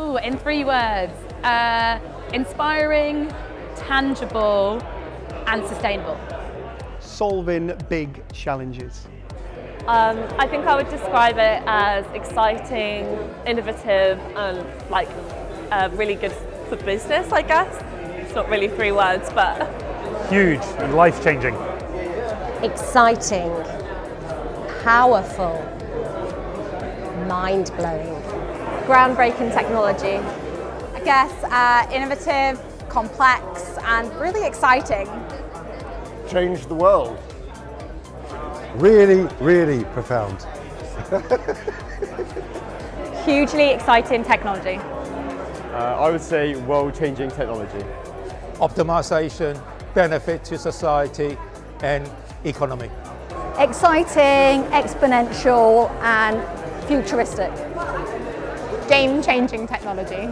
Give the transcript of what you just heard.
Ooh, in three words. Uh, inspiring, tangible, and sustainable. Solving big challenges. Um, I think I would describe it as exciting, innovative, and like uh, really good for business, I guess. It's not really three words, but. Huge and life changing. Exciting, powerful, mind blowing. Groundbreaking technology. I guess uh, innovative, complex, and really exciting. Change the world. Really, really profound. Hugely exciting technology. Uh, I would say world-changing technology. Optimization, benefit to society and economy. Exciting, exponential, and futuristic. Game-changing technology.